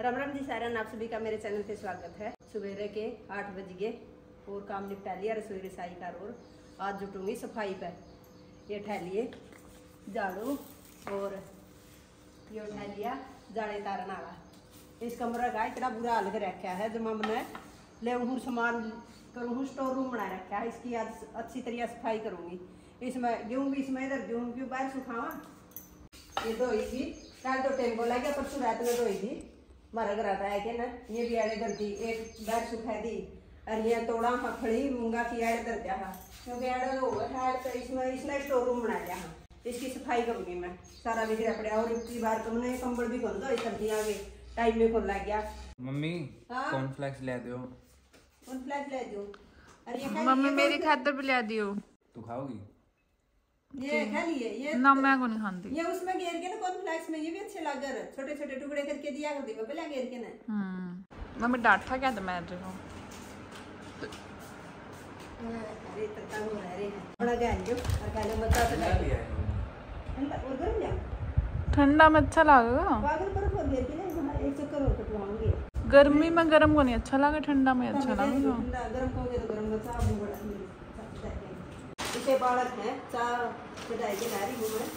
राम राम जी सारा, आप सभी का मेरे चैनल पे स्वागत है। सवेरे के आठ बज गए और काम निपटा लिया रसोई रसाई का और आज जुटूँगी सफ़ाई पर ये उठा लिए झाड़ू और ये उठा लिया जाड़े तारन वाला इस कमरे का इतना बुरा हाल कर रखा है जमा मैंने ले हूँ सामान करूँ हूँ स्टोर रूम बना रखा है, इसकी आज अच्छी तरह सफ़ाई करूँगी। इसमें गेहूँ भी इसमें इधर, गेहूँ क्यों बाहर सुखावा? ये धोई थी। कल तो टेंपो ला गया, परसों रात में धोई थी। मारा घर आता है ना ये भी आड़े करती एक बैठ सुखा दी और ये तोड़ा मखड़ी मूँगा की आड़ कर दिया हाँ क्योंकि आड़ हो है तो इसमें इसने स्टोर रूम बना लिया हाँ इसकी सफ़ाई करूँगी मैं सारा बिखरा पड़ा और इतनी बार तो मैंने कंबल भी खोल दो सर्दियाँ के टाइम में खोल लग गया मम्मी? कॉर्नफ्लेक्स ले दो फ्लैट ले दो खा मम्मी मेरी खातर भी लिया दियो तू खाओगी ये खा लिए ये ना मैं को नहीं खाती ये उसमें घेर के ना कॉर्नफ्लेक्स में ये भी अच्छे लग छोटे छोटे टुकड़े करके दिया कर दी पहले घेर के ना। हम्म। मम्मी डांटा क्या था मैं तेरे अरे तत्ता हो रहे हैं बड़ा गैन जो और कहने बता तो है ठंडा और गर्म जा ठंडा में अच्छा लगेगा पागल पर खोल दिया कि नहीं एक चक्कर और कटवाऊँगी। गर्मी में गर्म को नहीं अच्छा लगे ठंडा में अच्छा लगेगा तो गर्म बड़ा। बालक है चार चढ़ाई के रही हूँ मैं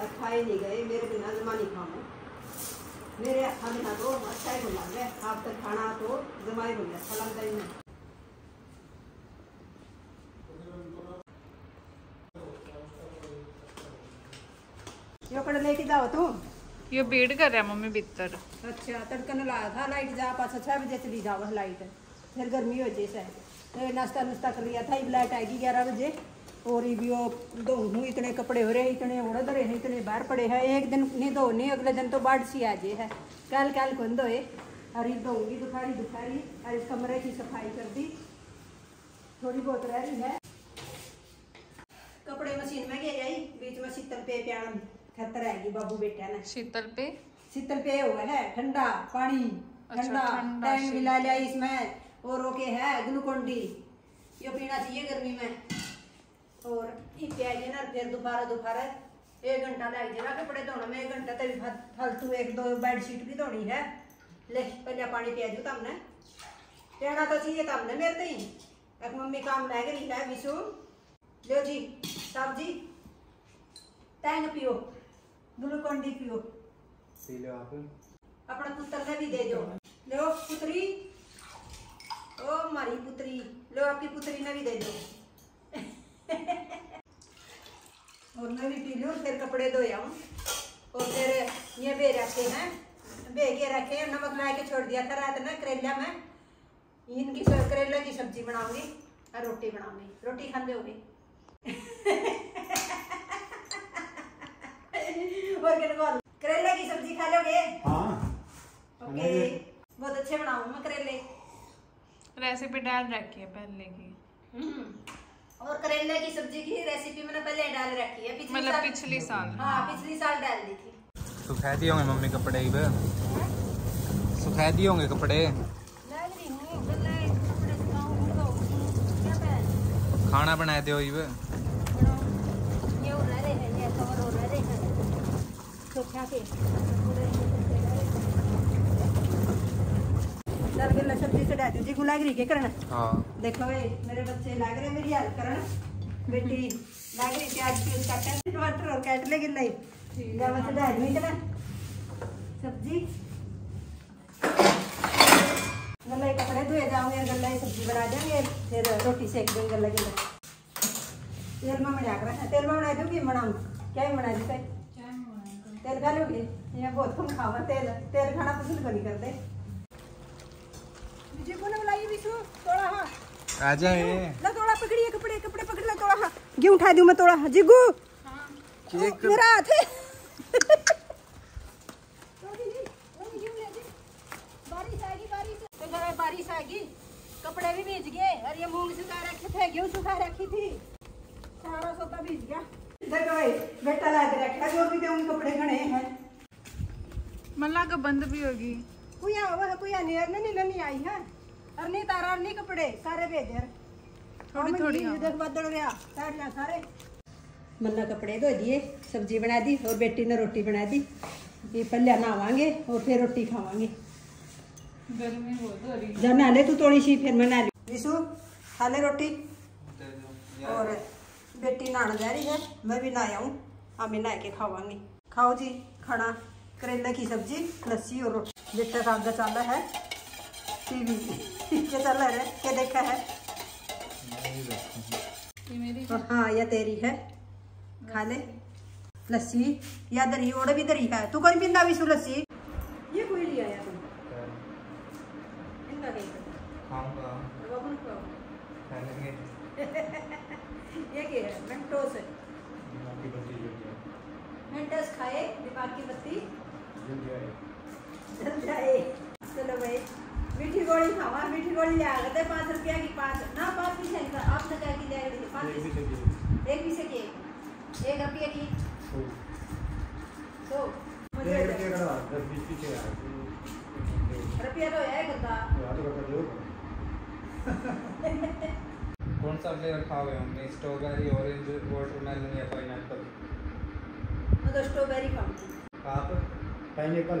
और खाए नहीं गए मेरे बिना जमा नहीं खाऊं मेरे हाथ ना तो अच्छा ही बोला गया आप तक खाना तो जमा ही बोल अच्छा लगता ही नहीं यो कड़ लेके जाओ तू ये वेट कर रहा है मम्मी भीतर। अच्छा तड़कन लाया था लाइट जा पास छह बजे चली जाओ लाइट। फिर गर्मी हो जैसे तो नाश्ता नुश्ता कर लिया था लाइट आएगी ग्यारह बजे। और ये भी वो धोऊँ इतने कपड़े हो रहे हैं इतने उड़ रहे हैं इतने बाहर पड़े हैं। एक दिन नहीं धो नहीं अगले दिन तो बाढ़ सी आ जाए है। कल कल कौन धोए ये धोऊँगी दुखारी दुखारी। और इस कमरे की सफ़ाई कर दी। थोड़ी बहुत रह रही है। कपड़े मशीन में गए आई बीच में शीतल पे प्यान खतर आएगी बाबू बेटा ने। शीतल पे? शीतल पे हुआ है ठंडा पानी। अच्छा, ठंडा। टैंक मिला लिया इसमें। और ओके है ग्लूकोन डी। ये पीना चाहिए गर्मी में। और ये पियाइए ना फिर दोबारा दोबारा एक घंटा लग जाएगा कपड़े धोने में एक घंटा तभी फालतू एक दो बेडशीट भी धोनी है ले पहले पानी पिया दू तमने पीना तो चाहिए तमने मेरे ही एक मम्मी काम लग रही है विशु लो जी साहब जी टैंक पियो ग्लूकोन डी पियो अपना पुत्र ने भी दे दो लो पुत्री ओ हमारी पुत्री लो आपकी पुत्री ने भी दे दो और मैं भी पी लूँ फिर कपड़े धोए आऊँ और फिर ये बे रखे हैं बे के रखे हैं नमक ला के छोड़ दिया था रात में करेला में। इनकी करेले की सब्ज़ी बनाऊँगी और रोटी बनाऊँगी। रोटी खाते और क्या करेले की सब्ज़ी खा लोगे? हाँ। ओके। बहुत अच्छे बनाऊँ मैं करेले। रेसिपी डाल रखी है पहले की। हम्म, और करेले की सब्ज़ी की रेसिपी मैंने पहले डाल रखी है पिछली मतलब साल। पिछली साल। हाँ पिछली साल डाल दी थी। सुखा दिए होंगे मम्मी कपड़े ही बे सुखा दिए होंगे कपड़े? खाना बनाए दे ही ये हो रहे हैं। सुखा के डाल के लहसुन सब्ज़ी चढ़ा दी जी गुलाग रही के करना? हाँ। देखो ये मेरे बच्चे लाग रहे मेरी हेल्प करना। बेटी लाग रही प्याज प्याज काटा टमाटर और काट ले गिल्लाई जावा से डाल में चला। सब्ज़ी। गल्ला कपड़े धोए जाओगे गल्ला सब्ज़ी बना देंगे फिर रोटी सेक देंगे गल्ला गिल्ला तेल में बना कर तेल में बना दूँगी बनाऊँ क्या बना दी तेल खा लोगे? ये बहुत कम खावा तेल। तेल खाना पसंद को नहीं करते? मुझे कौन बुलाई विशु थोड़ा हाँ आ जाए ला थोड़ा पकड़िए कपड़े कपड़े पकड़ ला थोड़ा हाँ गेहूँ उठा दूँ मैं थोड़ा हाँ जिगू केक मेरा हाथ है बारिश आएगी बारिश तो जरा बारिश आएगी कपड़े भी भीज गए और ये मूंग सुखा रखे थे गेहूँ सुखा रखी थी सारा सोता भीज गया देखो भाई बेटा ला रखा जो भी गेहूँ कपड़े खड़े हैं मल्ला का बंद भी होगी कुया वह कुया नियर नहीं नहीं आई है। और नहीं तारा नहीं कपड़े सारे भेजे थोड़ी थोड़ी हाँ। देख बदल गया सारे। मन्ना कपड़े धो दिए सब्ज़ी बना दी और बेटी ने रोटी बना दी। ये पहले नहावांगे और फिर रोटी खावांगे। गर्मी बहुत हो रही जा नहा ले तू थोड़ी सी फिर मैं नहा लूँ। विशु खा ले रोटी। और बेटी नहाने जा रही है मैं भी नहाया आऊँ। हम नहा के खावांगी। खाओ जी खाना करेले की सब्ज़ी लस्सी और रोटी। बेटा का चल है टीवी क्या चल रहा है क्या देखा है। ये मेरी हाँ। यह तेरी है। खा ले। लस्सी या दरी और भी दरी है। तू कौन पिंदा विशु लस्सी? ये कोई लिया यार तुम इनका कहीं खाऊँगा। बाबू ने खाओ। खाएँगे ये क्या है? मेंटोस है। मेंटोस खाए दिमाग की बत्ती। जल जाए चलो मीठी गोली खावा मीठी गोली ले आ गए रुपया की पाँच ना पाँच पीछे का आपने क्या की ले गए पाँच पीछे एक पीछे की एक रुपये की तो मुझे रुपया तो है गद्दा कौन सा फ्लेवर खाओगे? मम्मी स्ट्रॉबेरी ऑरेंज वाटरमेलन या पाइनएप्पल मैं तो स्ट्रॉबेरी खाऊँगी आप? पाइनएप्पल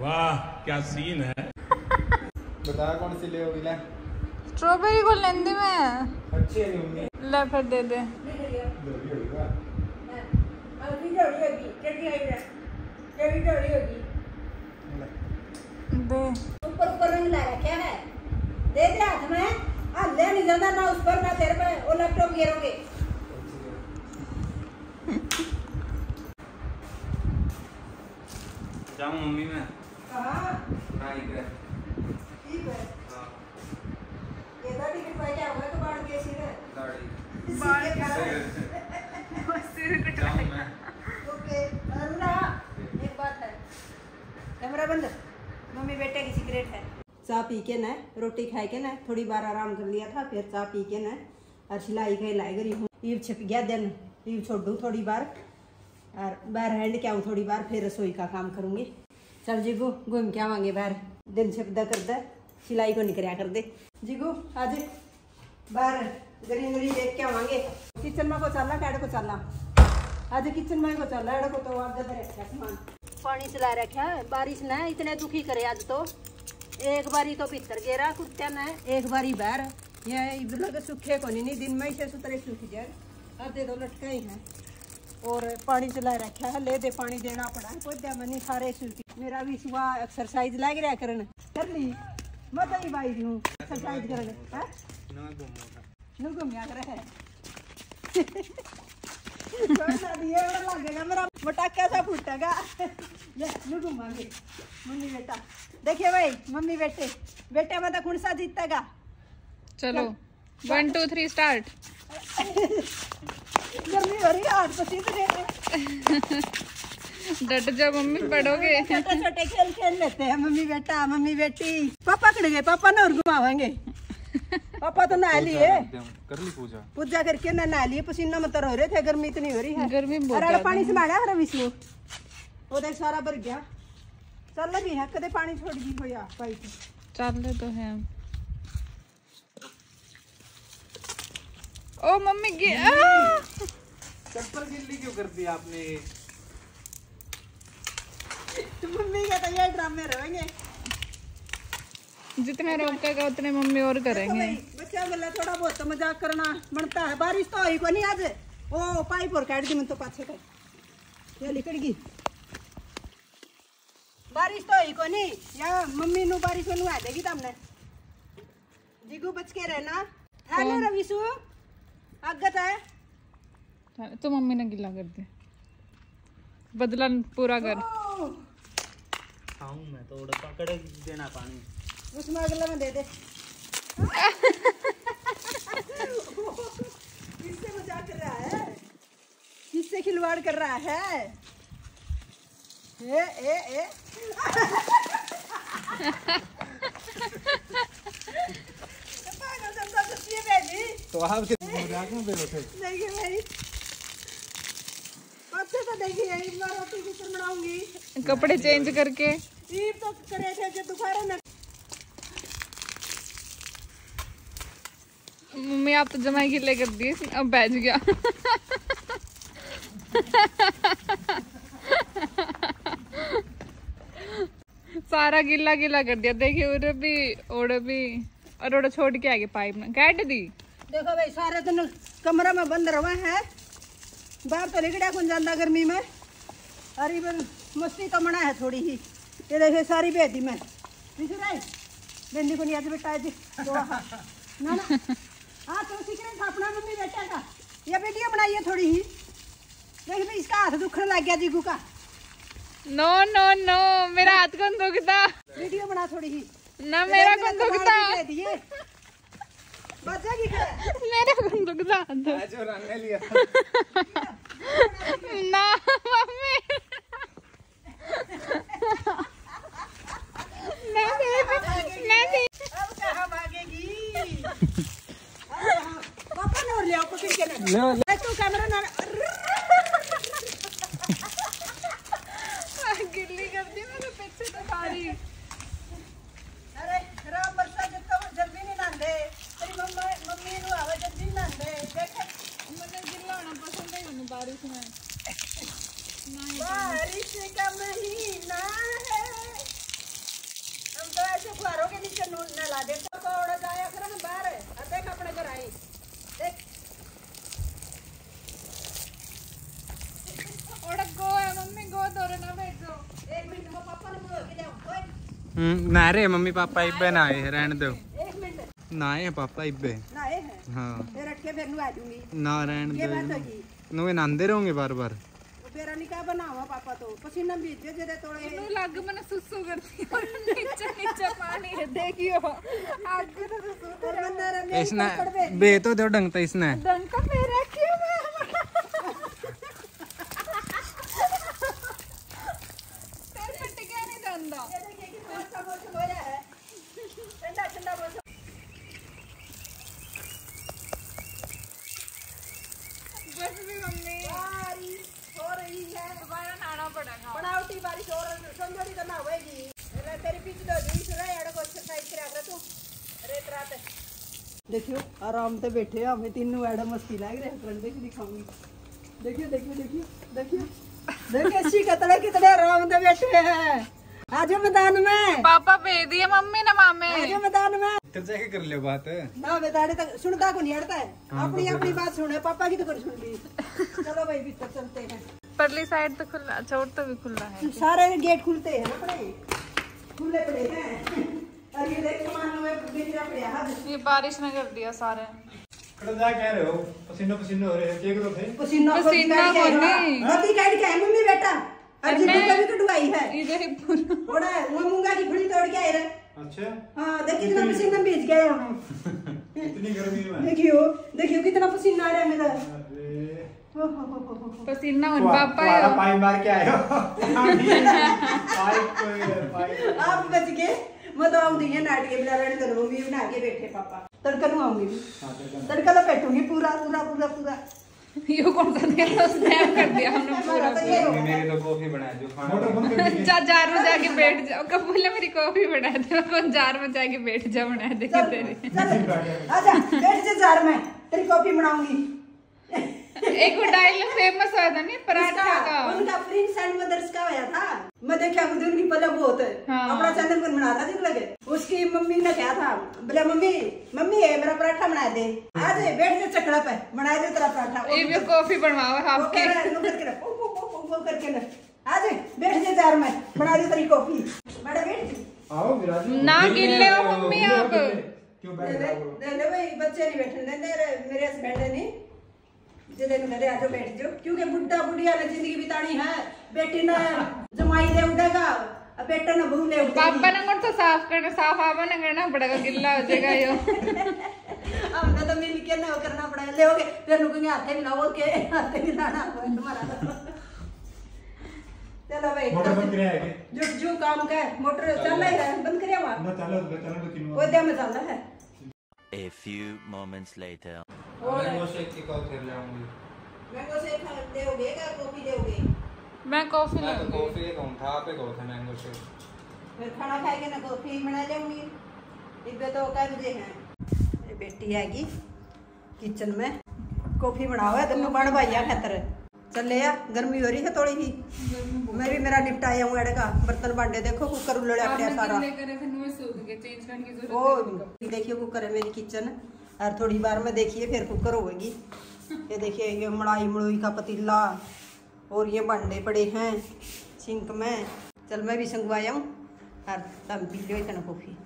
वाह क्या सीन है? बता कौन सी ले होगी ले। स्ट्रॉबेरी को लेंदी मैं। अच्छी है मम्मी। ले फिर दे दे। नहीं होगी है होगी दे। ऊपर ऊपर रंग ला रखा है दे दे हाथ में आ ले नहीं जाता ना उस पर ना तेरे पे वो लैपटॉप गिरोगे जाऊँ मम्मी मैं? कहाँ? हाँ इधर ठीक है। हाँ? ये तो टिकट पाई क्या हुआ तो बाढ़ के सिर गाड़ी। बाढ़ के जाऊँ मैं। ओके अरुणा एक बात है। कैमरा बंद। मम्मी बेटे की सिगरेट है। चाय पी के ना रोटी खाए के ना थोड़ी बार आराम कर लिया था फिर चाह पी के ना और सिलाई के लाई गई हूँ। ईव छिप गया दिन। ईव छोड़ दूँ थोड़ी बार और बाहर हैंड के आऊँ थोड़ी बार फिर रसोई का काम करूँगी। चल जीगू, घूम के आवांगे बाहर। दिन छिपदा कर दे सिलाई को निकरिया कर दे जीगू, आज बाहर ग्रीनरी देख के आवांगे। किचन में को चलना कैड को चलना आज किचन में को चल रहा है को तो आगे बढ़ रखा सामान। पानी चला रखा बारिश ने इतने दुखी करे आज तो। एक बारी तो भीतर गेरा, कुत्ते ने एक बारी बाहर। ये लगे सूखे को नहीं, दिन में से सुतरे सूख जाए। आधे तो लटके ही हैं। और पानी चला रखा है ले दे पानी देना पड़ा है कोई दे मनी सारे सूखी मेरा भी सुबह एक्सरसाइज लग रहा करन। कर ली। मैं तो ही भाई हूँ। एक्सरसाइज करने हैं? ना घूमूँगा नु घूमिया करे है। छोड़ दिए बड़ा लगेगा मेरा। मटाका सा फूटेगा। ले नु घुमाएँगे मम्मी बेटा। देखिए भाई मम्मी बेटे। बेटे में तो कौन सा जीतेगा चलो वन टू थ्री स्टार्ट गर्मी हो रही है पसीने डट जा मम्मी पढ़ोगे? छोटे छोटे खेल खेल लेते हैं मम्मी बेटा मम्मी बेटी। पापा खड़े गए? पापा ना और घुमावेंगे। पापा तो नहा लिए। कर ली पूजा। पूजा करके ना नहा लिए पसीना मतर हो रहे थे गर्मी इतनी हो रही है। गर्मी बहुत अरे पानी संभाला हरा विष्णु। वो देख सारा भर गया। चल भी है कदे पानी छोड़ दी हो या पाइप चल तो है। ओ मम्मी गे आ! चप्पल गिल्ली क्यों कर दी आपने? मम्मी का तो ये ड्रामे रहेंगे। जितने रोकेगा उतने मम्मी और करेंगे। बच्चा बोला थोड़ा बहुत तो मज़ाक करना बनता है। बारिश तो हुई को नहीं आज? ओ पाइप और काट दी मैं तो पाछे का ये लिकड़ गई। बारिश तो हुई को नहीं या मम्मी नु बारिश नु आ देगी तुमने? जीगू बच के रहना। हेलो रविशु आगत है? तो मम्मी ने गिला कर दिया। बदला पूरा कर खाऊं मैं तो उड़ पकड़ देना पानी। उसमें अगला में दे दे। किससे मज़ाक कर रहा है? किससे खिलवाड़ कर रहा है? ए ए ए। तो आपके मज़ाक में बेरोते देखिए भाई। अच्छे तो देखिए इस बार रोटी किस तरह बनाऊँगी। कपड़े चेंज करके। ईद तो करे थे कि दोपहर में मम्मी आप तो जमाई गिले कर दिए अब बैठ गया। सारा गिला गिला कर दिया। देखिए उड़े भी उड़े भी और उड़े छोड़ के आगे पाइप में। काट दी। देखो भाई सारे दिन कमरा में बंद रहा है। बाहर तो निकड़ा कौन जाता गर्मी में। अरे बन मस्ती तो मना है थोड़ी ही। ये देखिए सारी बेटी में। है बेंदी को नहीं आज बेटा जी। हाँ ना ना। हाँ तो सीख रहे था अपना मम्मी बेटा का ये बेटियाँ बनाई है थोड़ी ही। देख भाई इसका हाथ दुखने लग गया जीगू का। नो नो नो मेरा हाथ कौन दुखता? वीडियो बना थोड़ी ही। ना मेरा कौन दुखता? की करे मेरा रुक जा ना मम्मी। मैं दे अब कहाँ भागेगी? पापा ने और ले तू कैमरा ना गिल्ली कर दी मेरे पीछे तो सारी अरे राम बरसा जितना वो जल्दी नहीं नांदे तेरी मम्मा मम्मी नु आवे जल्दी नहीं नांदे देख मैंने गिल्ला होना पसंद है उन्हें बारिश में बारिश का महीना है हम तो ऐसे फुहारों के नीचे नून न ला दे तो उड़ा जाया कर हम बाहर अब देख अपने घर आई देख और गो है मम्मी गो दो रे ना भेजो एक मिनट में पापा ने मुँह के ले ओए ना रे मम्मी पापा इब्बे ना आए रहने दो ना आए पापा इब्बे ना हाँ फिर रट फिर नु आ दूँगी ना रहने दो होगी नुए नंदे रहोगे बार बार फिर निकाह बनावा पापा तो पसीना बीत जे जे तोड़े इनु लग मैंने सुसु करती नीचे नीचे पानी है देखियो आगे तो सुसु और मंदिर में इसने बे तो दो ढंग था इसने दंका मेरा क्यों मैं तेरे पे टिके नहीं दंदा ये देखिए कि कौन सा मौसम हो रहा है ठंडा ठंडा मौसम बस भी मम्मी बारिश हो रही है दोबारा नहाना पड़ेगा बनावटी बारिश हो रही है संजोड़ी तो ना होएगी अरे तेरी पीछे तो जी सुना है अड़को एक्सरसाइज करा कर तू रेत रात आराम से बैठे हैं हमें तीनों ऐड मस्ती लग रहे हैं। फ्रेंड देख दिखाऊँगी। देखियो देखियो देखियो देखियो देखिए अच्छी कतड़े कितने आराम से बैठे हैं। आज मैदान में। पापा भेज दिए मम्मी ना मामे। आज मैदान में। तो जाके कर ले बात। ना बेताड़े तक सुनता को नहीं हटता है। अपनी अपनी बात सुने पापा की तो कर सुन ली चलो भाई भीतर चलते हैं। परली साइड तो खुला चोट तो भी खुला है। सारे गेट खुलते हैं ना पड़े खुले पड़े हैं। और ये बारिश ने कर दिया सारे। कड़ा कह रहे हो? पसीनो पसीनो हो रहे हैं। केक तो थे पसीना पसीना को नहीं। रोटी काट के मम्मी बेटा। और जिंदू कभी कटवाई है। इधर ही पूरा बड़ा वो मूँगा की फली तोड़ के आए रहे अच्छा। हाँ देख कितना पसीना भीज गए हमें। इतनी गर्मी में देखियो देखियो कितना पसीना आ रहा है मेरा। अरे। हो, हो, हो, हो, हो। पसीना उन पापा है पाइप मार के आए हो। पाइप पाइप आप बच गए। मैं तो आऊँगी ये नाटके बिला रन करूँगी बना के बैठे पापा। तड़का नु आऊँगी। तड़का। तो बैठूँगी पूरा पूरा पूरा पूरा। ये कौन सा दिया? स्नैप कर दिया हमने हमारा तो ये तो कॉफ़ी बना जो खाना कर दी जा जार में जाके बैठ जाओ कब बोले मेरी कॉफ़ी बना दे? कौन जार में जाके बैठ जा बना चल तेरी। चल। आजा बैठ जा जार में। तेरी कॉफ़ी बनाऊँगी। एक डायलॉग फ़ेमस हुआ था नहीं पराठा का। उनका प्रिंस एंड मदर्स का होया था। मैं देखा खुद उनकी पलक बहुत है हाँ। अपना चैनल पर बना था जिन लगे। उसकी मम्मी ने क्या था बोले मम्मी मम्मी है मेरा पराठा बना दे। आज बैठ जा चकड़ा पे बना दे तेरा पराठा। ये भी कॉफ़ी बनवाओ वो आपके कह रहा है, नु करके ना, ना। आज बैठ जा जार में बना दे तेरी कॉफ़ी बड़ा बैठ आओ विराज ना गिल्ले हो मम्मी आप। क्यों दे बैठ रहे हो? दे दे भाई बच्चे नहीं बैठने देते मेरे मेरे हस्बैंड नहीं जे दिन कहते आजो बैठ जाओ। क्योंकि बुढ़ा बुढ़िया ने ज़िंदगी बितानी है। बेटी ने जमाई दे उड़ेगा बेटा ने बहू ले उड़ेगी पापा ने तो साफ़ करना साफ़ आपा ने करना पड़ेगा गिल्ला हो जाएगा यो। हमने तो मिल के ना करना पड़ेगा। ले होगे फिर नुकेंगे हाथे मिलाओ के हाथे मिलाना है तुम्हारा चलो भाई मोटर बंद करे है जो जो काम का मोटर चल रहा है बंद करिए वहाँ ना चलो चलो तो किनो वो दे में चल रहा है? A few moments later. और मैंगो शेक कॉल कर लाऊँगी मैंगो शेक दोगे क्या कॉफ़ी दोगे मैं कॉफ़ी मैं लूँगी कॉफ़ी ही कहूँ था आप ही कहो थे मैंगो शेक फिर खाना खाएँगे ना कॉफ़ी बना लेंगी इब्बे तो कह बजे हैं बेटी हैगी किचन में कॉफ़ी बनाओ है तेन बन भाइया खतर चले आ गर्मी हो रही है थोड़ी ही मैं भी मेरा निपटाया हूँ एड़े का बर्तन भांडे देखो कुकर उलड़ा पड़ा सारा वो है। देखिए कुकर है मेरी किचन और थोड़ी बार में देखिए फिर कुकर होगी ये देखिए ये मड़ाई मड़ोई का पतीला और ये भांडे पड़े हैं सिंक में चल मैं भी संगवाया हूँ और तम पी लो इतना कॉफ़ी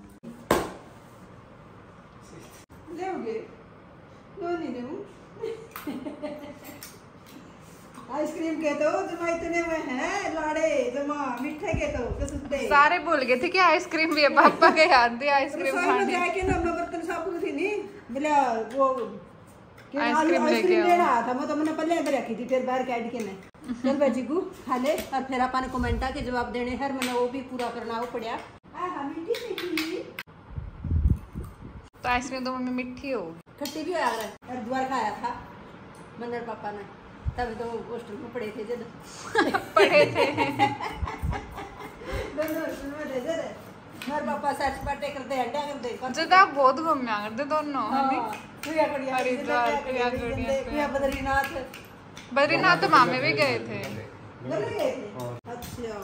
दूँ आइसक्रीम के तो जमा इतने में है लाड़े जमा मिठे के तो कसुते सारे भूल गए थे कि आइसक्रीम भी है पापा के याद थी आइसक्रीम रसोई में खानी। जाके ना मैं बर्तन साफ़ करी थी नहीं बोला वो आइसक्रीम लेके आइसक्रीम आओ। था मैं तो मैंने पहले अंदर रखी थी फिर बाहर काट के मैं। चल भाई जीगू खा ले। और फिर अपन कमेंटा के जवाब देने हर मैंने वो भी पूरा करना वो पड़ा आहा मीठी मीठी। तो आइसक्रीम तो मम्मी मिठी होगी खट्टी भी आ रहा है और द्वार खाया था मंदर पापा ने। तब तो हॉस्टल में पड़े थे जब। पढ़े थे। दोनों हॉस्टल में पापा करते करते जब बहुत करते दोनों है? हाँ, हरिद्वार, बद्रीनाथ। बद्रीनाथ तो मामे भी गए थे। अच्छा।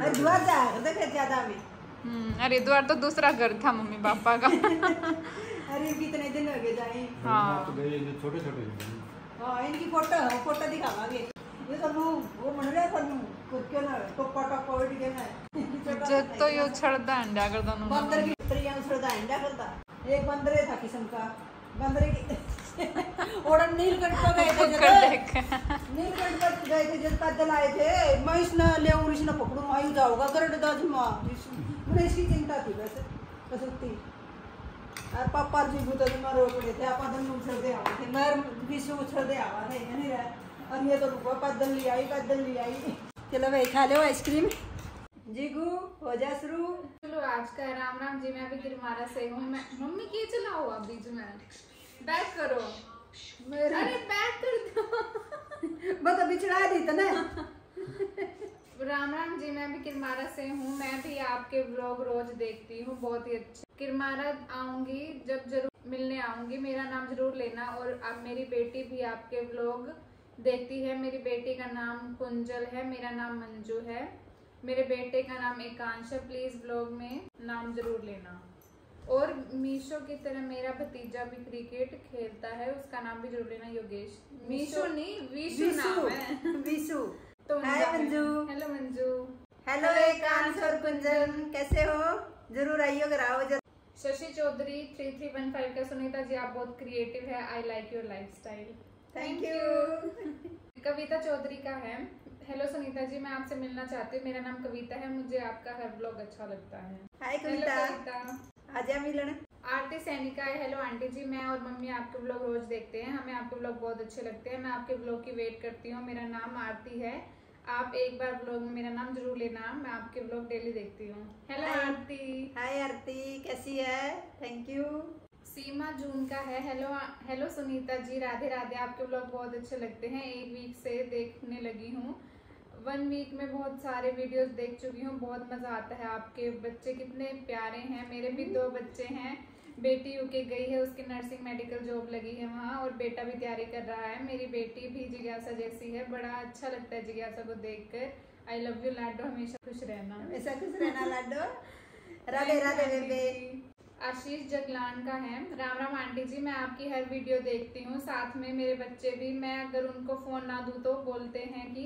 हरिद्वार जाया करते फिर ज़्यादा में हम्म, हरिद्वार तो दूसरा घर था मम्मी पापा का। अरे कितने दिन हो गए जाए? हाँ। छोटे छोटे हाँ इनकी फ़ोटो फ़ोटो दिखावांगे ये तो नु वो कुछ ना के ना जब यो छड़दा अंडा कर दोनों बंदर की त्रियाँ उछलता अंडा करता एक बंदरे था किस्म का। बंदरे की ओड़न नीलकंठ को गए थे जब। नीलकंठ पर गए थे जब पैदल आए थे। मैं इसने ले और इसने पकड़ू मायू जाओगा गरड दाज माँ मुझे इसकी चिंता थी वैसे कसुती और पापा जी भूत तो मरो पड़े थे आपा दोनों उछलते आवे थे मैं विश्व उछलते आवा थे नहीं रहा और ये तो रुको पैदल ले आई पैदल ले आई चलो भाई खा लो आइसक्रीम जीगू हो जा शुरू चलो आज का राम राम जी मैं अभी गिरमारा से हूँ मैं मम्मी के चलाओ आप बीच में बैक करो अरे बैक कर दो मैं तो बिछड़ा दी था ना राम राम जी मैं भी किरमारा से हूँ। मैं भी आपके ब्लॉग रोज देखती हूँ बहुत ही अच्छे। किरमारा आऊँगी जब ज़रूर मिलने आऊँगी मेरा नाम ज़रूर लेना। और अब मेरी बेटी भी आपके ब्लॉग देखती है। मेरी बेटी का नाम कुंजल है मेरा नाम मंजू है। मेरे बेटे का नाम एकांश है। प्लीज़ ब्लॉग में नाम ज़रूर लेना। और मीशो की तरह मेरा भतीजा भी क्रिकेट खेलता है उसका नाम भी ज़रूर लेना योगेश। मीशो नहीं विशु। नाम है। विशु। तो hi Manju. Hello Manju. Hello Ekansh और कुंजन कैसे हो? ज़रूर आइयो अगर आओ Shashi Chaudhary three three one five का सुनीता जी आप बहुत क्रिएटिव है। I like your lifestyle thank you Kavita Chaudhary का है। हेलो सुनीता जी मैं आपसे मिलना चाहती हूँ। मेरा नाम कविता है। मुझे आपका हर ब्लॉग अच्छा लगता है। हाय कविता। कविता। आजा मिलन। आरती सैनिका है। हेलो आंटी जी मैं और मम्मी आपके ब्लॉग रोज देखते हैं। हमें आपके ब्लॉग बहुत अच्छे लगते हैं। मैं आपके ब्लॉग की वेट करती हूँ। मेरा नाम आरती है। आप एक बार ब्लॉग में मेरा नाम ज़रूर लेना मैं आपके ब्लॉग डेली देखती हूँ। हेलो आरती। हाय आरती। कैसी है? थैंक यू सीमा जून का है। Hello hello Sunita ji. Radhe Radhe. आपके ब्लॉग बहुत अच्छे लगते हैं। एक वीक से देखने लगी हूँ। वन वीक में बहुत सारे वीडियोस देख चुकी हूँ। बहुत मज़ा आता है आपके। बच्चे कितने प्यारे हैं। मेरे भी दो बच्चे हैं। बेटी यूके गई है उसकी नर्सिंग मेडिकल जॉब लगी है वहाँ और बेटा भी तैयारी कर रहा है। मेरी बेटी भी जिज्ञासा जैसी है बड़ा अच्छा लगता है जिज्ञासा को देख कर आई लव यू लाडो हमेशा खुश रहना। हमेशा खुश रहना लाडो। राधे राधे बेबे। आशीष जगलान का है। राम राम आंटी जी मैं आपकी हर वीडियो देखती हूँ। साथ में मेरे बच्चे भी मैं अगर उनको फ़ोन ना दूँ तो बोलते हैं कि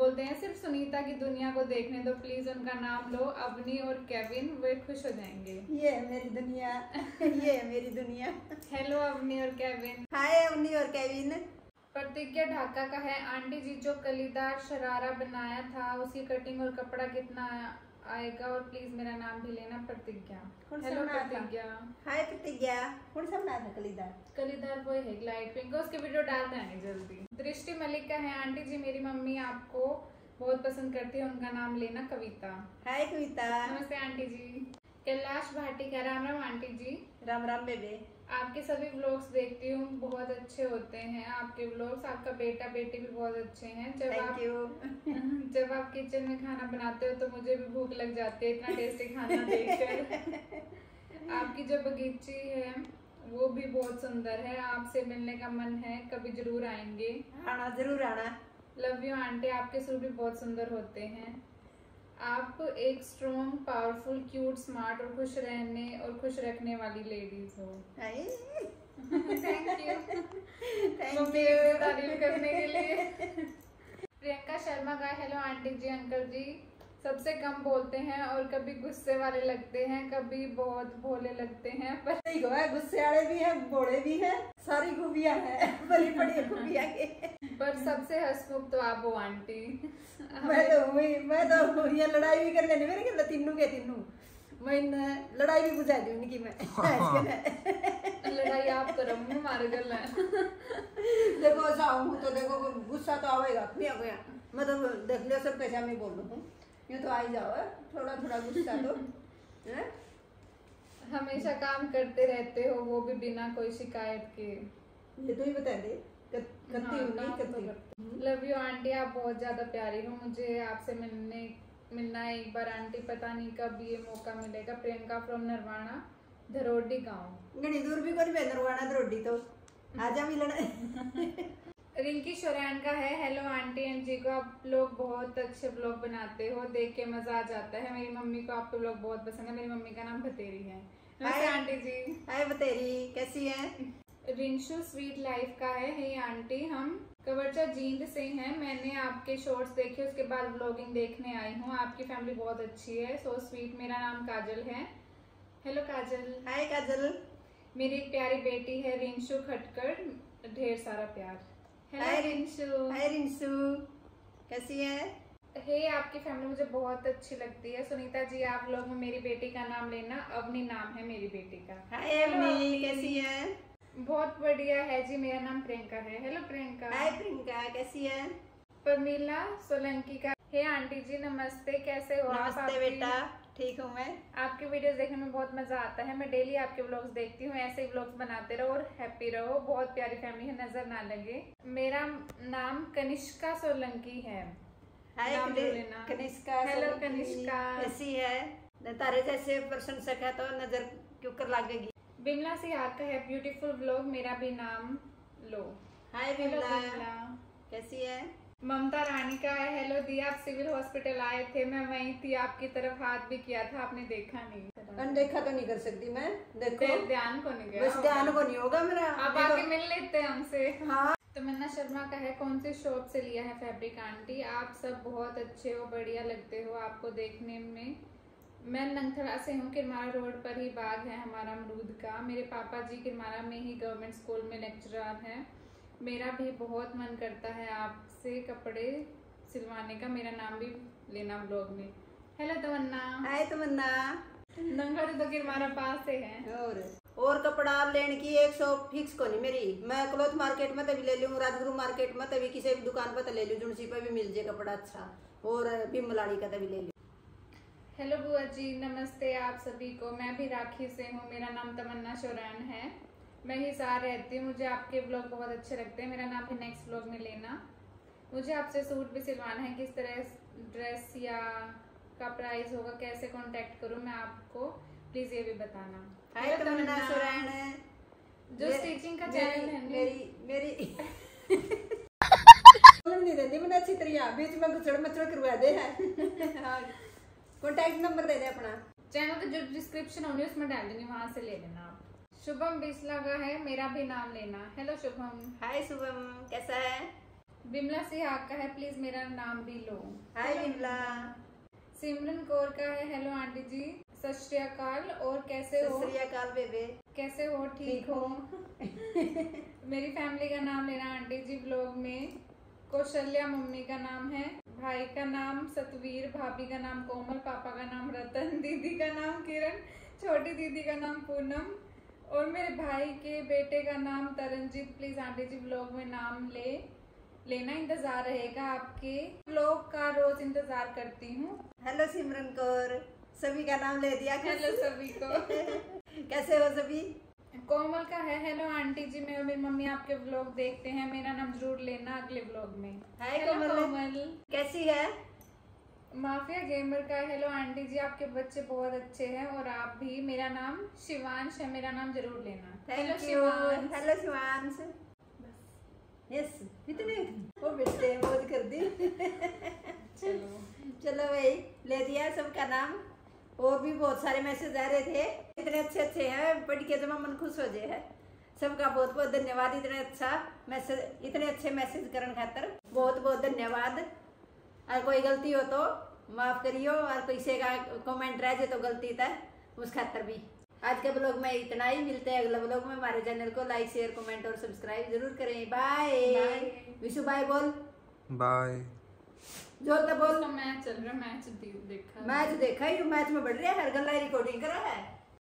बोलते हैं सिर्फ़ सुनीता की दुनिया को देखने दो प्लीज़ उनका नाम लो अवनी और केविन वे खुश हो जाएँगे। ये है मेरी दुनिया ये है मेरी दुनिया। हेलो अवनी और केविन। हाय अवनी और केविन। प्रतिज्ञा ढाका का है आंटी जी जो कलीदार शरारा बनाया था उसकी कटिंग और कपड़ा कितना आएगा और प्लीज़ मेरा नाम भी लेना प्रतिज्ञा। हेलो प्रतिज्ञा। हाय प्रतिज्ञा कौन सा बनाया था कलीदार? कलीदार वो है लाइट पिंक उसके वीडियो डाल देंगे जल्दी। दृष्टि मलिक का है आंटी जी मेरी मम्मी आपको बहुत पसंद करती है उनका नाम लेना कविता। हाय कविता। नमस्ते आंटी जी। कैलाश भाटी का राम राम आंटी जी। राम राम बेबे। आपके सभी व्लॉग्स देखती हूँ बहुत अच्छे होते हैं आपके व्लॉग्स आपका बेटा बेटी भी बहुत अच्छे हैं। जब थैंक आप यू जब आप किचन में खाना बनाते हो तो मुझे भी भूख लग जाती है इतना टेस्टी खाना देखकर। आपकी जो बगीची है वो भी बहुत सुंदर है। आपसे मिलने का मन है कभी ज़रूर आएँगे। आना ज़रूर आना। लव यू आंटी आपके सूट भी बहुत सुंदर होते हैं। आप एक स्ट्रॉन्ग पावरफुल क्यूट स्मार्ट और खुश रहने और खुश रखने वाली लेडीज़ हो। थैंक यू थैंक यू तारीफ़ करने के लिए। प्रियंका शर्मा का हेलो आंटी जी अंकल जी। सबसे कम बोलते हैं और कभी गुस्से वाले लगते हैं कभी बहुत भोले लगते हैं पर सही है गुस्से वाले भी हैं बोले भी हैं सारी खूबियाँ हैं बड़ी बड़ी खूबियाँ के। पर सबसे हंसमुख तो आप हो आंटी। मैं तो हुई मैं तो हुई, लड़ाई भी कर लेने मेरे के तीनों के तीनों। मैं इन लड़ाई भी बुझा दी उनकी मैं लड़ाई आप करो मुँह मार गल देखो ऐसा हूँ तो देखो गुस्सा तो आवेगा भैया भैया मैं। तो देख लियो सब कैसा मैं बोल रहा हूँ। ये तो आ ही जाओ थोड़ा थोड़ा गुस्सा तो हैं? हमेशा काम करते रहते हो वो भी बिना कोई शिकायत के। ये तो ही बता दे करती हूँ नहीं करती लव यू आंटी आप बहुत ज़्यादा प्यारी हो मुझे आपसे मिलने मिलना है एक बार आंटी पता नहीं कब ये मौका मिलेगा। प्रियंका फ्रॉम नरवाना धरोडी गाँव। घनी दूर भी कोई नरवाना रोटी तो आजा मिलना। रिंकी शोरैन का है। हेलो आंटी एंड जी को आप लोग बहुत अच्छे ब्लॉग बनाते हो। देख के मज़ा आ जाता है। मेरी मम्मी को आपके ब्लॉग बहुत पसंद है। मेरी मम्मी का नाम भतेरी है। हाय। आंटी जी। हाय बतेरी कैसी है? रिंशु स्वीट लाइफ का है। हे आंटी हम कवरचा जींद से हैं। मैंने आपके शॉर्ट्स देखे उसके बाद ब्लॉगिंग देखने आई हूँ। आपकी फैमिली बहुत अच्छी है। सो स्वीट मेरा नाम काजल है। हेलो काजल। हाय काजल। मेरी एक प्यारी बेटी है रिंशु खटकर। ढेर सारा प्यार। हेलो हाय रिंशु हाय रिंसू कैसी है? हे hey, आपकी फैमिली मुझे बहुत अच्छी लगती है। सुनीता जी आप लोग मेरी बेटी का नाम लेना। अवनी नाम है मेरी बेटी का। हाय अवनी। कैसी है? बहुत बढ़िया है जी मेरा नाम प्रियंका है। हेलो प्रियंका। हाय प्रियंका कैसी है? परमीला सोलंकी का। हे hey, आंटी जी नमस्ते कैसे हो आप? नमस्ते आपकी- बेटा। ठीक हूँ मैं। आपके वीडियोस देखने में बहुत मज़ा आता है। मैं डेली आपके व्लॉग्स देखती हूँ। ऐसे ही व्लॉग्स बनाते रहो और हैप्पी रहो। बहुत प्यारी फैमिली है नज़र ना लगे। मेरा नाम कनिष्का सोलंकी है। हाय नाम कनि- ले लेना। कनिष्का Hello, कनिष्का। कैसी है। तारे जैसे प्रशंसक है तो नज़र क्यों कर लगेगी? बिमला सिहार का है। ब्यूटीफुल ब्लॉग मेरा भी नाम लो। हाय बिमला। कैसी है? ममता रानी का है हेलो दी आप सिविल हॉस्पिटल आए थे मैं वहीं थी आपकी तरफ़ हाथ भी किया था आपने देखा नहीं। अनदेखा तो नहीं कर सकती मैं देखो। ध्यान- को नहीं बस ध्यान को नहीं होगा मेरा। आप आके मिल लेते हैं हमसे। हाँ। तमन्ना शर्मा का है कौन सी शॉप से लिया है फैब्रिक आंटी? आप सब बहुत अच्छे हो बढ़िया लगते हो आपको देखने में। मैं नंगथड़ा से हूँ किरमारा रोड पर ही बाग है हमारा अमरूद का। मेरे पापा जी किरमारा में ही गवर्नमेंट स्कूल में लेक्चरर हैं। मेरा भी बहुत मन करता है आपसे कपड़े सिलवाने का मेरा नाम भी लेना ब्लॉग में। हेलो तमन्ना। हाय तमन्ना। नंगड़ तो किरमारा पास से है। और? और कपड़ा लेने की एक सौ फिक्स को नहीं मेरी। मैं क्लॉथ मार्केट में तभी ले लूँ राजगुरु मार्केट में तभी किसी भी दुकान पर तो ले लूँ जुनसी पर भी मिल जाए कपड़ा अच्छा। और बिमलाड़ी का तभी ले लूँ। हेलो बुआ जी नमस्ते आप सभी को। मैं भी राखी से हूँ। मेरा नाम तमन्ना शोरैन है। मैं हिसार रहती हूँ। मुझे आपके ब्लॉग बहुत अच्छे लगते हैं। मेरा नाम भी नेक्स्ट ब्लॉग में लेना। मुझे आपसे सूट भी सिलवाना है किस तरह ड्रेस या का प्राइस होगा कैसे कांटेक्ट करूँ मैं आपको प्लीज़ ये भी बताना। हाय तमन्ना। तमन्ना। सुरैन जो स्टिचिंग का चैनल है मेरी मेरी नहीं देती मैंने अच्छी तरह। बीच में गुचड़ मचड़ करवा दे। है। कॉन्टैक्ट नंबर दे दे अपना। चैनल का जो डिस्क्रिप्शन होगी उसमें डाल दूँगी वहाँ से ले लेना आप। शुभम बिस्ला का है मेरा भी नाम लेना। हेलो शुभम। हाय शुभम। कैसा है? बिमला सिहाग का है प्लीज़ मेरा नाम भी लो। हाय बिमला सिमरन कौर का है हेलो आंटी जी। सत और कैसे हो? बेबे। कैसे हो? ठीक हो? मेरी फैमिली का नाम लेना आंटी जी ब्लॉग में। कौशल्या मम्मी का नाम है भाई का नाम सतवीर भाभी का नाम कोमल पापा का नाम रतन दीदी का नाम किरण छोटी दीदी का नाम पूनम और मेरे भाई के बेटे का नाम Taranjeet. Please aunty ji blog में नाम ले। लेना इंतज़ार रहेगा आपके। ब्लॉग का रोज इंतज़ार करती हूँ। हेलो सिमरन कौर सभी का नाम ले दिया हेलो सभी को। कैसे हो सभी? कोमल का है। हेलो आंटी जी मैं और मेरी मम्मी आपके व्लॉग देखते हैं। मेरा नाम ज़रूर लेना अगले ब्लॉग में। हाय कोमल। कोमल। कैसी है? माफिया गेमर का हेलो आंटी जी आपके बच्चे बहुत अच्छे हैं और आप भी। मेरा नाम शिवांश है। मेरा नाम ज़रूर लेना। Hello Shivansh. Hello Shivansh. Yes इतने वो बेटे बहुत कर दी चलो चलो भाई ले दिया सबका नाम और भी बहुत सारे मैसेज आ रहे थे इतने अच्छे अच्छे हैं पढ़ के तो मन खुश हो जाए है सबका बहुत बहुत धन्यवाद इतने अच्छा मैसेज इतने अच्छे मैसेज करने खातर बहुत बहुत धन्यवाद और कोई गलती हो तो माफ़ करियो और कोई से का कमेंट रह जाए तो गलती था उस खातर भी आज के ब्लॉग में इतना ही मिलते हैं अगले ब्लॉग में। हमारे चैनल को लाइक शेयर कमेंट और सब्सक्राइब ज़रूर करें। बाय बाय विशु बाय बोल। बाय ज़ोर तो बोल। मैच चल रहा मैच देखा। मैच देखा ही मैच में बढ़ रहा है हर गल्ला रिकॉर्डिंग करा है।